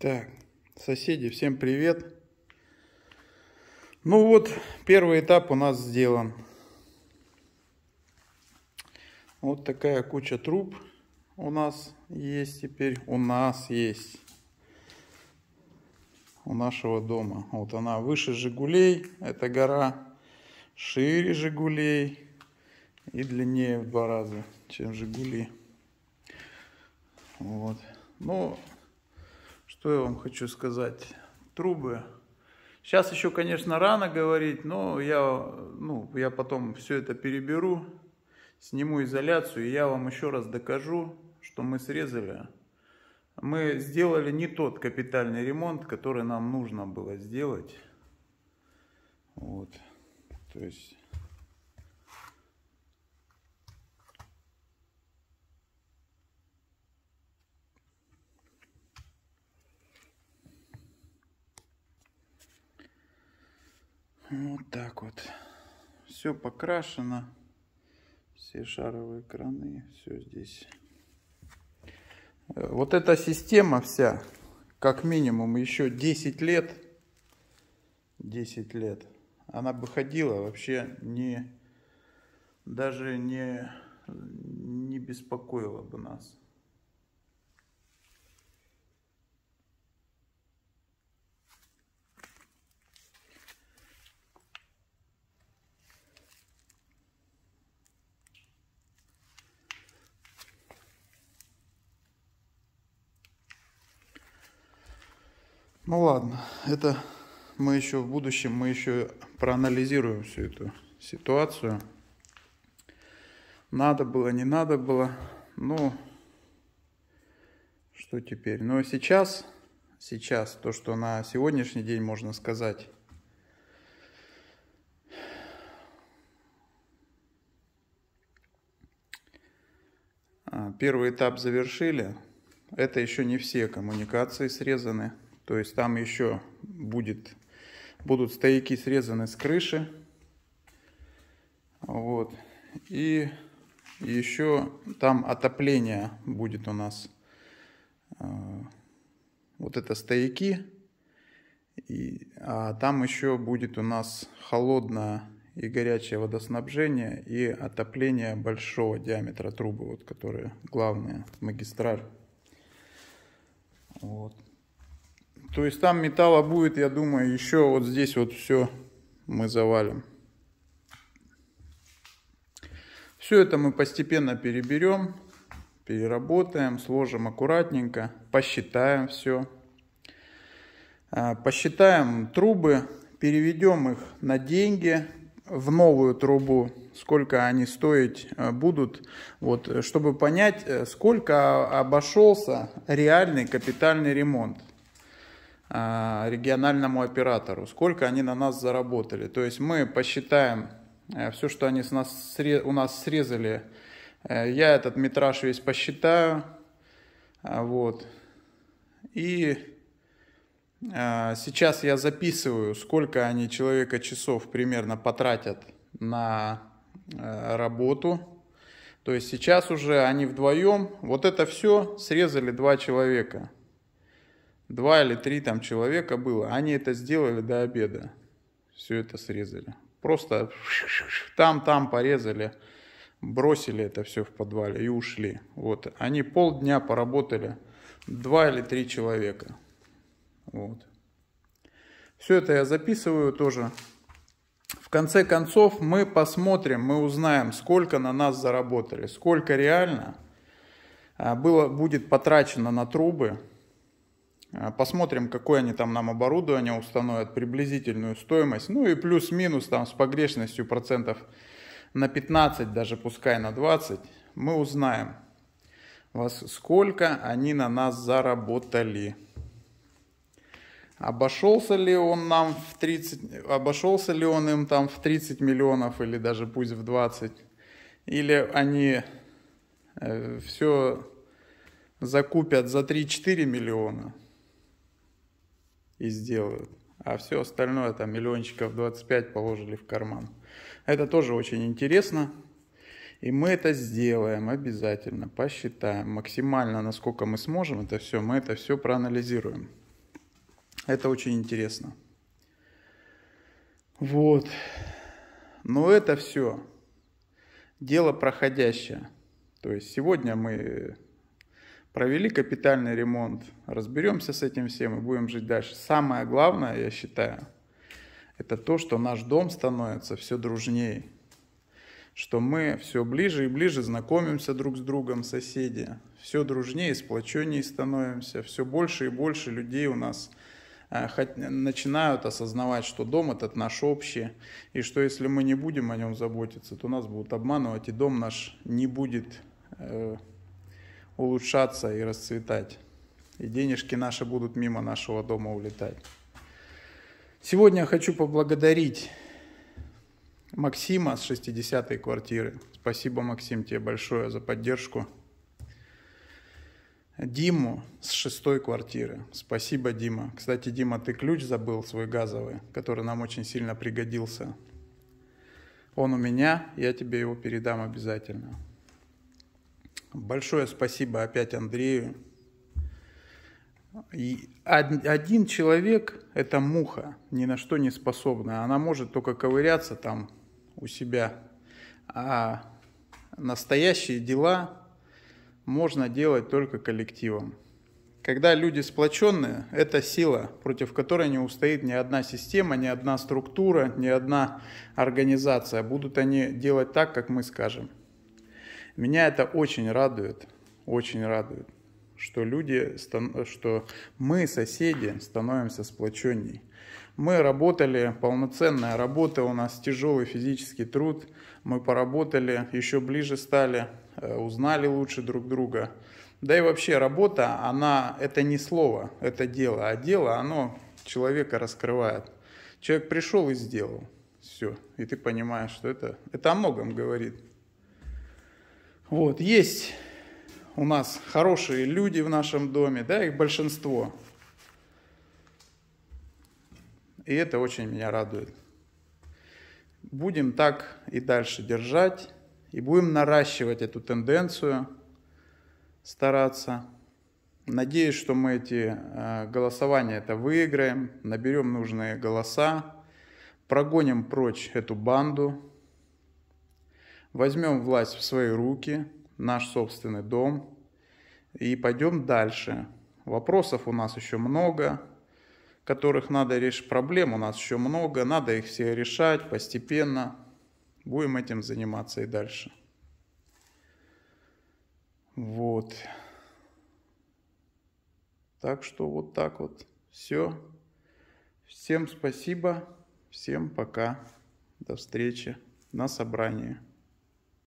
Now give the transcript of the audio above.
Так, соседи, всем привет. Ну вот, первый этап у нас сделан. Вот такая куча труб у нас есть теперь. У нас есть. У нашего дома. Вот она выше Жигулей, эта гора. Шире Жигулей и длиннее в два раза, чем Жигули. Вот. Ну, что я вам хочу сказать? Трубы. Сейчас еще, конечно, рано говорить, но я, ну, я потом все это переберу, сниму изоляцию, и я вам еще раз докажу, что мы срезали. Мы сделали не тот капитальный ремонт, который нам нужно было сделать. Вот. То есть Вот так вот. Все покрашено. Все шаровые краны. Все здесь. Э, вот эта система вся, как минимум, еще 10 лет. 10 лет. Она бы ходила вообще не... Даже не, не беспокоила бы нас. Ну ладно, это мы еще в будущем, мы еще проанализируем всю эту ситуацию. Надо было, не надо было. Ну, что теперь? А сейчас, сейчас, то, что на сегодняшний день можно сказать, а, Первый этап завершили. Это еще не все коммуникации срезаны. То есть там еще будет, будут стояки срезаны с крыши. Вот. И еще там отопление будет у нас. А, вот это стояки. И, а там еще будет у нас холодное и горячее водоснабжение и отопление большого диаметра трубы, вот, которые главные, магистраль. Вот. То есть там металла будет, я думаю, еще вот здесь вот все мы завалим. Все это мы постепенно переберем, переработаем, сложим аккуратненько, посчитаем все. А, посчитаем трубы, переведем их на деньги в новую трубу, сколько они стоить а, будут, вот, чтобы понять, э, сколько обошелся реальный капитальный ремонт. А, региональному оператору, сколько они на нас заработали. То есть мы посчитаем э, все, что они с нас, у нас срезали. Э, я этот метраж весь посчитаю. А, вот. И а, сейчас я записываю, сколько они человека часов примерно потратят на э, работу. То есть сейчас уже они вдвоем, вот это все срезали два человека два или три там человека было, они это сделали до обеда, все это срезали. Просто там-там порезали, бросили это все в подвале и ушли. Вот. Они полдня поработали, два или три человека. Вот. Все это я записываю тоже. В конце концов мы посмотрим, мы узнаем, сколько на нас заработали, сколько реально а, было, будет потрачено на трубы, посмотрим, какое они там нам оборудование установят, приблизительную стоимость. Ну и плюс-минус там с погрешностью процентов на 15, даже пускай на 20, мы узнаем, вас, сколько они на нас заработали. Обошелся ли он нам в 30, обошелся ли он им там в 30 миллионов или даже пусть в 20, или они э, все закупят за 3-4 миллиона и сделают. А все остальное, там миллиончиков 25 положили в карман. Это тоже очень интересно. И мы это сделаем обязательно, посчитаем максимально, насколько мы сможем это все, мы это все проанализируем. Это очень интересно. Вот. Но это все дело проходящее. То есть сегодня мы провели капитальный ремонт, разберемся с этим всем и будем жить дальше. Самое главное, я считаю, это то, что наш дом становится все дружнее, что мы все ближе и ближе знакомимся друг с другом, соседи, все дружнее, сплоченнее становимся, все больше и больше людей у нас э, начинают осознавать, что дом этот наш общий, и что если мы не будем о нем заботиться, то нас будут обманывать, и дом наш не будет э, улучшаться и расцветать. И денежки наши будут мимо нашего дома улетать. Сегодня хочу поблагодарить Максима с 60-й квартиры. Спасибо, Максим, тебе большое за поддержку. Диму с шестой квартиры. Спасибо, Дима. Кстати, Дима, ты ключ забыл свой газовый, который нам очень сильно пригодился. Он у меня, я тебе его передам обязательно. Большое спасибо опять Андрею. И один человек – это муха, ни на что не способная. Она может только ковыряться там у себя. А настоящие дела можно делать только коллективом. Когда люди сплоченные, это сила, против которой не устоит ни одна система, ни одна структура, ни одна организация. Будут они делать так, как мы скажем. Меня это очень радует, очень радует что люди, что мы, соседи, становимся сплоченней. Мы работали, полноценная работа, у нас тяжелый физический труд, мы поработали, еще ближе стали, э, узнали лучше друг друга. Да и вообще работа, она, это не слово, это дело, а дело, оно человека раскрывает. Человек пришел и сделал, все, и ты понимаешь, что это, это о многом говорит. Вот, есть у нас хорошие люди в нашем доме, да, их большинство. И это очень меня радует. Будем так и дальше держать, и будем наращивать эту тенденцию, стараться. Надеюсь, что мы эти э, голосования это выиграем, наберем нужные голоса, прогоним прочь эту банду, возьмем власть в свои руки – наш собственный дом и пойдем дальше. Вопросов у нас еще много, которых надо решить, проблем у нас еще много, надо их все решать постепенно. Будем этим заниматься и дальше. Вот. Так что вот так вот. Все. Всем спасибо. Всем пока. До встречи на собрании.